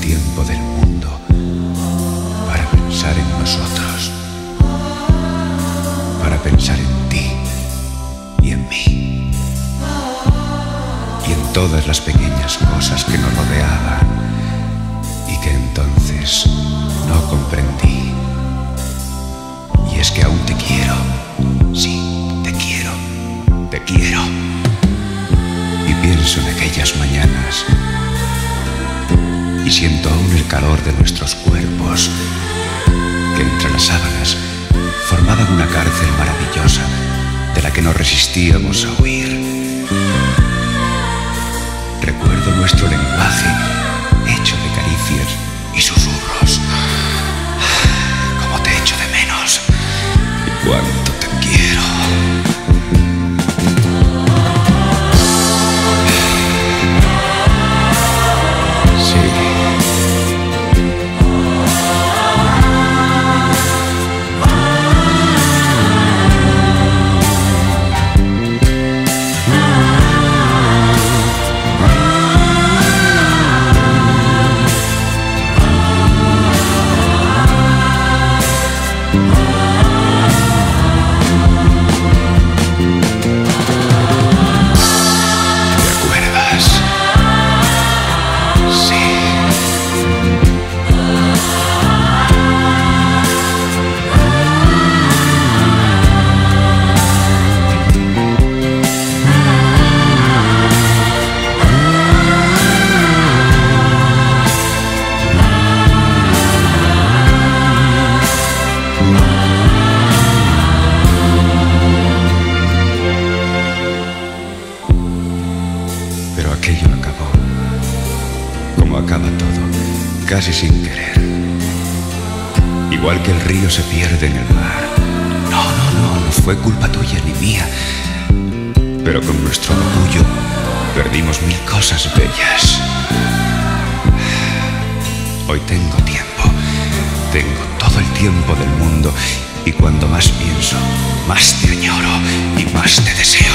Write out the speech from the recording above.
tiempo del mundo para pensar en nosotros, para pensar en ti y en mí y en todas las pequeñas cosas que nos rodeaban y que entonces no comprendí. Y es que aún te quiero, sí, te quiero, te quiero. Y pienso en aquellas mañanas siento aún el calor de nuestros cuerpos que entre las sábanas formaban una cárcel maravillosa de la que no resistíamos a huir. Casi sin querer. Igual que el río se pierde en el mar. No, no, no, no fue culpa tuya ni mía. Pero con nuestro orgullo perdimos mil cosas bellas. Hoy tengo tiempo. Tengo todo el tiempo del mundo. Y cuando más pienso, más te añoro y más te deseo.